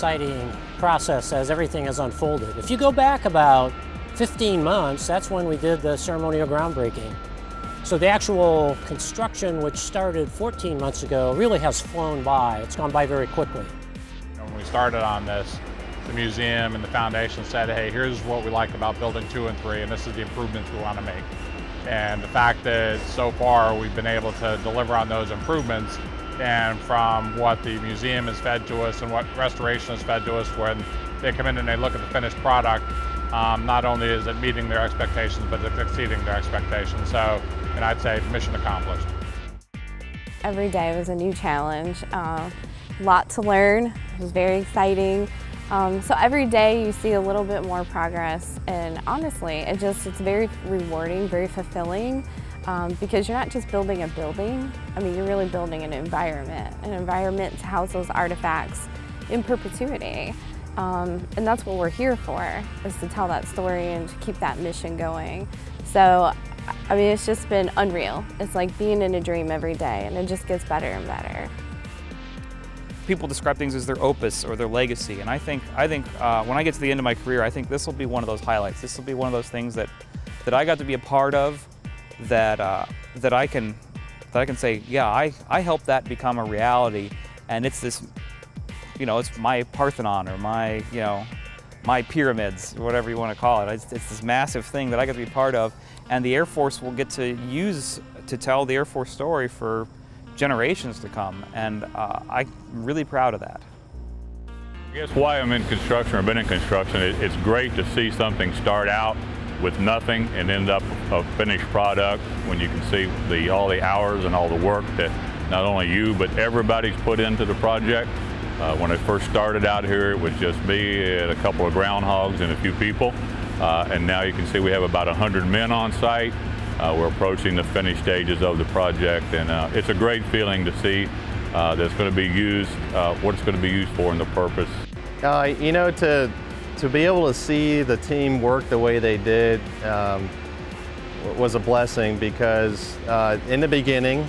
exciting process as everything has unfolded. If you go back about 15 months, that's when we did the ceremonial groundbreaking. So the actual construction, which started 14 months ago, really has flown by. It's gone by very quickly. When we started on this, the museum and the foundation said, hey, here's what we like about building two and three, and this is the improvements we want to make. And the fact that so far we've been able to deliver on those improvements and from what the museum has fed to us and what restoration has fed to us when they come in and they look at the finished product, um, not only is it meeting their expectations, but it's exceeding their expectations. So, and I'd say mission accomplished. Every day was a new challenge. A uh, lot to learn. It was very exciting. Um, so every day you see a little bit more progress and honestly, it just, it's very rewarding, very fulfilling um, because you're not just building a building, I mean, you're really building an environment, an environment to house those artifacts in perpetuity. Um, and that's what we're here for, is to tell that story and to keep that mission going. So, I mean, it's just been unreal. It's like being in a dream every day, and it just gets better and better. People describe things as their opus or their legacy, and I think, I think uh, when I get to the end of my career, I think this will be one of those highlights. This will be one of those things that, that I got to be a part of, that, uh, that, I can, that I can say, yeah, I, I helped that become a reality, and it's this you know, it's my Parthenon or my, you know, my pyramids, whatever you want to call it. It's, it's, this massive thing that I get to be part of, and the Air Force will get to use to tell the Air Force story for generations to come, and uh, I'm really proud of that. I guess why I'm in construction or been in construction, it, it's great to see something start out with nothing and end up a finished product when you can see the, all the hours and all the work that not only you, but everybody's put into the project. Uh, when I first started out here, it was just me and a couple of groundhogs and a few people. Uh, and now you can see we have about 100 men on site. Uh, we're approaching the finished stages of the project, and uh, it's a great feeling to see uh, that's going to be used, uh, what it's going to be used for and the purpose. you know, to, to be able to see the team work the way they did um, was a blessing because in the beginning,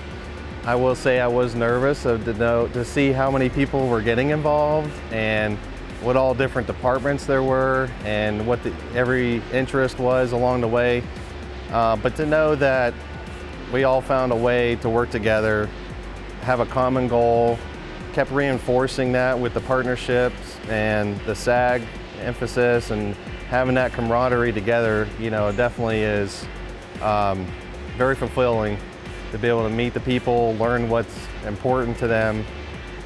I will say I was nervous of to know to see how many people were getting involved and what all different departments there were and what the, every interest was along the way. Uh, but to know that we all found a way to work together, have a common goal, kept reinforcing that with the partnerships and the SAG emphasis and having that camaraderie together, you know, definitely is um, very fulfilling to be able to meet the people, learn what's important to them,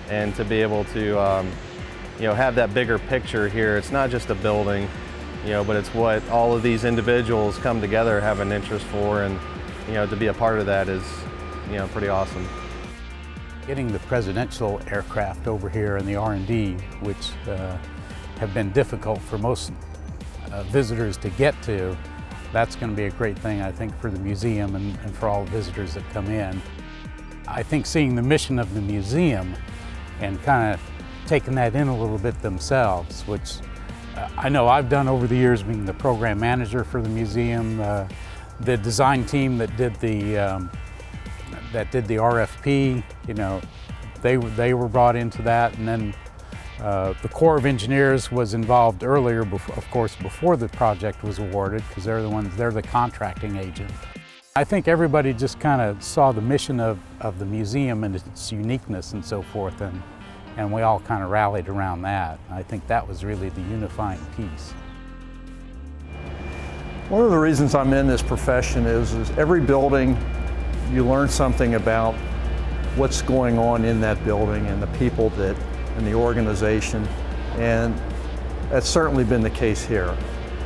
and to be able to um, you know, have that bigger picture here. It's not just a building, you know, but it's what all of these individuals come together have an interest for, and you know, to be a part of that is, you know, pretty awesome. Getting the presidential aircraft over here and the R&D, which uh, have been difficult for most uh, visitors to get to, that's going to be a great thing, I think, for the museum and, and for all the visitors that come in. I think seeing the mission of the museum and kind of taking that in a little bit themselves, which uh, I know I've done over the years being the program manager for the museum, uh, the design team that did the um, that did the RFP, you know, they, they were brought into that and then uh, the Corps of Engineers was involved earlier, of course, before the project was awarded, because they're the ones, they're the contracting agent. I think everybody just kind of saw the mission of, of the museum and its uniqueness and so forth, and, and we all kind of rallied around that. I think that was really the unifying piece. One of the reasons I'm in this profession is, is every building you learn something about what's going on in that building and the people that in the organization, and that's certainly been the case here.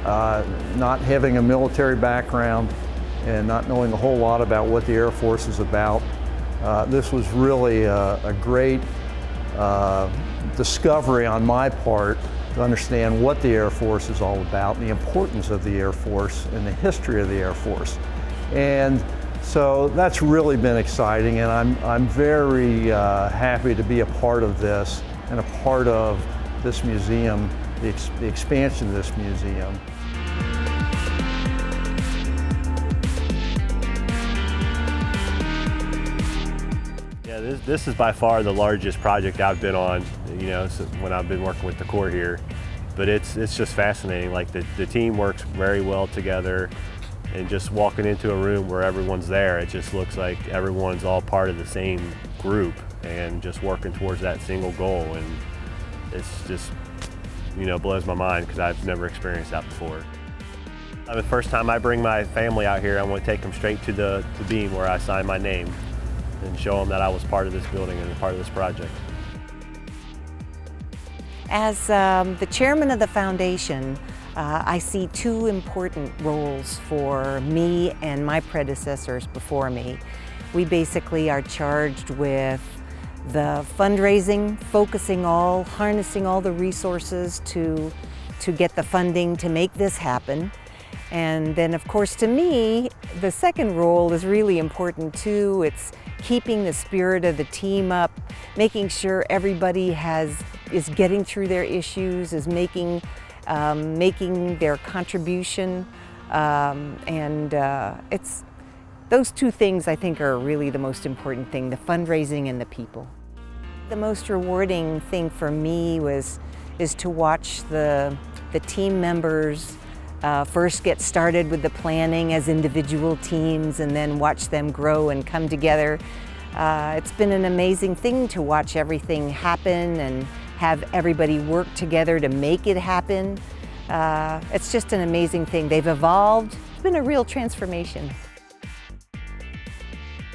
Uh, not having a military background and not knowing a whole lot about what the Air Force is about, uh, this was really a, a great uh, discovery on my part to understand what the Air Force is all about, and the importance of the Air Force and the history of the Air Force. And so that's really been exciting, and I'm, I'm very uh, happy to be a part of this and a part of this museum, the, ex the expansion of this museum. Yeah, This, this is by far the largest project I've been on, you know, when I've been working with the Corps here. But it's, it's just fascinating. Like the, the team works very well together and just walking into a room where everyone's there, it just looks like everyone's all part of the same group and just working towards that single goal. And it's just, you know, blows my mind because I've never experienced that before. The first time I bring my family out here, I want to take them straight to the, the beam where I sign my name and show them that I was part of this building and part of this project. As um, the chairman of the foundation, uh, I see two important roles for me and my predecessors before me. We basically are charged with the fundraising, focusing all, harnessing all the resources to, to get the funding to make this happen. And then of course to me, the second role is really important too. It's keeping the spirit of the team up, making sure everybody has is getting through their issues, is making, um, making their contribution. Um, and uh, it's, those two things I think are really the most important thing, the fundraising and the people. The most rewarding thing for me was is to watch the, the team members uh, first get started with the planning as individual teams and then watch them grow and come together. Uh, it's been an amazing thing to watch everything happen and have everybody work together to make it happen. Uh, it's just an amazing thing. They've evolved. It's been a real transformation.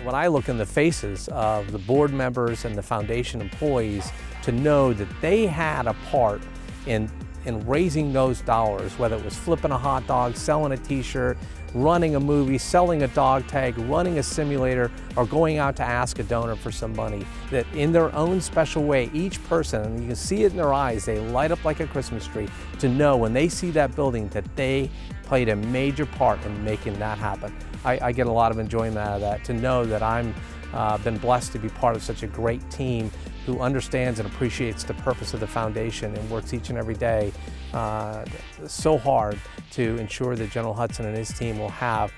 When I look in the faces of the board members and the foundation employees to know that they had a part in in raising those dollars, whether it was flipping a hot dog, selling a t-shirt, running a movie, selling a dog tag, running a simulator, or going out to ask a donor for some money, that in their own special way, each person, and you can see it in their eyes, they light up like a Christmas tree to know when they see that building that they played a major part in making that happen. I, I get a lot of enjoyment out of that, to know that I'm uh, been blessed to be part of such a great team who understands and appreciates the purpose of the foundation and works each and every day uh, so hard to ensure that General Hudson and his team will have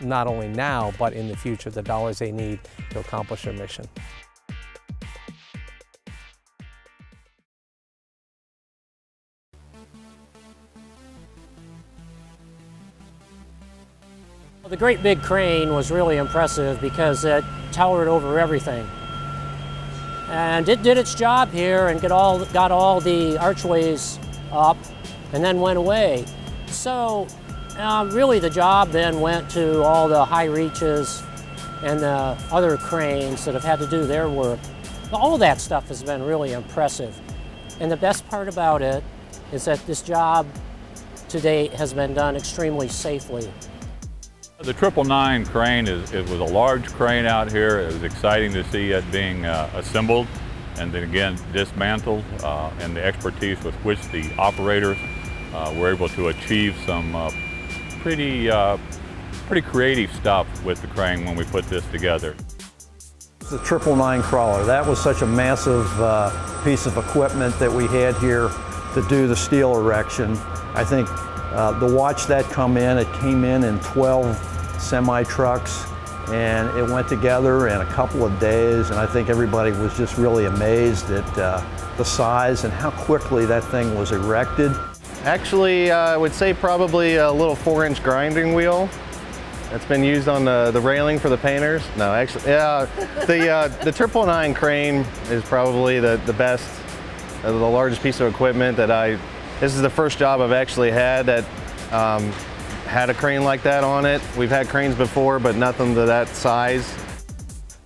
not only now but in the future the dollars they need to accomplish their mission. The great big crane was really impressive because it towered over everything. And it did its job here and all, got all the archways up and then went away. So um, really the job then went to all the high reaches and the other cranes that have had to do their work. All that stuff has been really impressive. And the best part about it is that this job to date has been done extremely safely. The 999 crane is, it was a large crane out here. It was exciting to see it being uh, assembled and then again dismantled uh, and the expertise with which the operators uh, were able to achieve some uh, pretty, uh, pretty creative stuff with the crane when we put this together. The 999 crawler, that was such a massive uh, piece of equipment that we had here to do the steel erection. I think to watch that come in, it came in in 12 semi trucks and it went together in a couple of days and I think everybody was just really amazed at uh, the size and how quickly that thing was erected. Actually, uh, I would say probably a little four inch grinding wheel that's been used on the, the railing for the painters. No, actually, yeah, the, uh, the Triple Nine crane is probably the, the best, uh, the largest piece of equipment that I, this is the first job I've actually had that um, had a crane like that on it. We've had cranes before, but nothing to that size.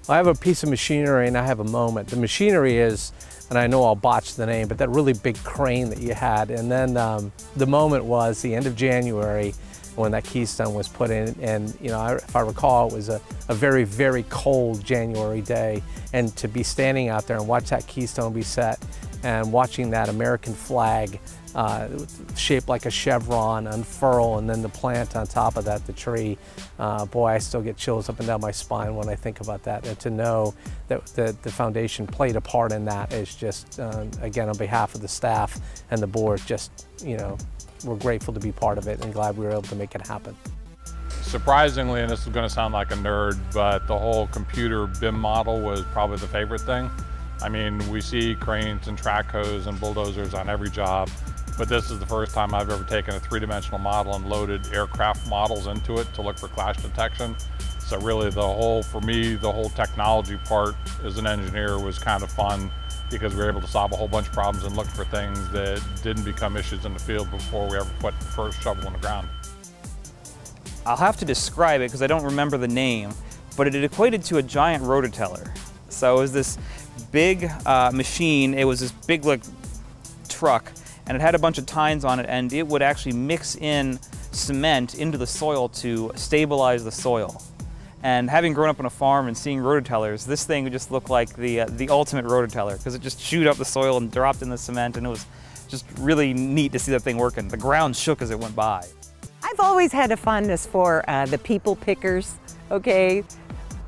I have a piece of machinery and I have a moment. The machinery is, and I know I'll botch the name, but that really big crane that you had. And then um, the moment was the end of January when that keystone was put in. And, you know, if I recall, it was a, a very, very cold January day. And to be standing out there and watch that keystone be set and watching that American flag uh, shaped like a chevron unfurl and then the plant on top of that, the tree. Uh, boy, I still get chills up and down my spine when I think about that. And to know that the, the foundation played a part in that is just, uh, again, on behalf of the staff and the board, just, you know, we're grateful to be part of it and glad we were able to make it happen. Surprisingly, and this is going to sound like a nerd, but the whole computer BIM model was probably the favorite thing. I mean, we see cranes and track hoes and bulldozers on every job, but this is the first time I've ever taken a three-dimensional model and loaded aircraft models into it to look for clash detection. So really the whole, for me, the whole technology part as an engineer was kind of fun because we were able to solve a whole bunch of problems and look for things that didn't become issues in the field before we ever put the first shovel in the ground. I'll have to describe it because I don't remember the name, but it equated to a giant rototiller. So it was this big uh, machine, it was this big like truck, and it had a bunch of tines on it, and it would actually mix in cement into the soil to stabilize the soil. And having grown up on a farm and seeing rototillers, this thing would just look like the, uh, the ultimate rototiller because it just chewed up the soil and dropped in the cement and it was just really neat to see that thing working. The ground shook as it went by. I've always had a fondness for uh, the people pickers, okay?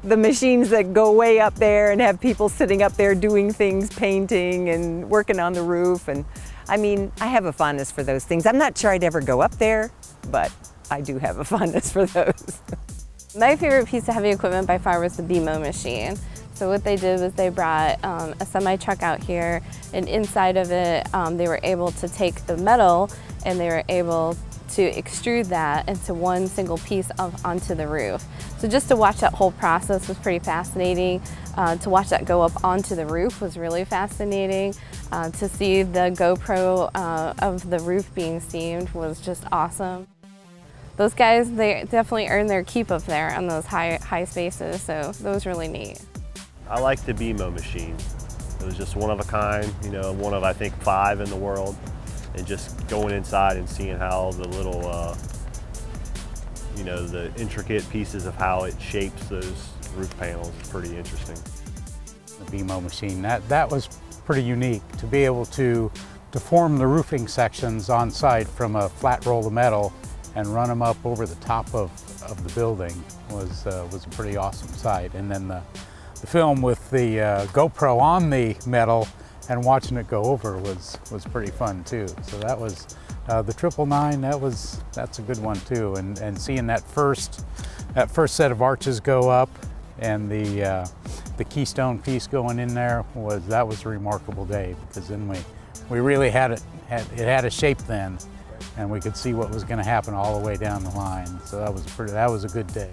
The machines that go way up there and have people sitting up there doing things, painting and working on the roof. And I mean, I have a fondness for those things. I'm not sure I'd ever go up there, but I do have a fondness for those. My favorite piece of heavy equipment by far was the BMO machine. So what they did was they brought um, a semi truck out here and inside of it um, they were able to take the metal and they were able to extrude that into one single piece of, onto the roof. So just to watch that whole process was pretty fascinating. Uh, to watch that go up onto the roof was really fascinating. Uh, to see the GoPro uh, of the roof being seamed was just awesome those guys, they definitely earn their keep up there on those high, high spaces, so that was really neat. I like the BMO machine. It was just one of a kind, you know, one of I think five in the world. And just going inside and seeing how the little, uh, you know, the intricate pieces of how it shapes those roof panels is pretty interesting. The BMO machine, that, that was pretty unique to be able to, to form the roofing sections on site from a flat roll of metal and run them up over the top of, of the building was, uh, was a pretty awesome sight. And then the, the film with the uh, GoPro on the metal and watching it go over was, was pretty fun too. So that was, uh, the triple nine, that was, that's a good one too. And, and seeing that first, that first set of arches go up and the, uh, the keystone piece going in there was, that was a remarkable day because then we, we really had it, had, it had a shape then and we could see what was going to happen all the way down the line. So that was pretty, that was a good day.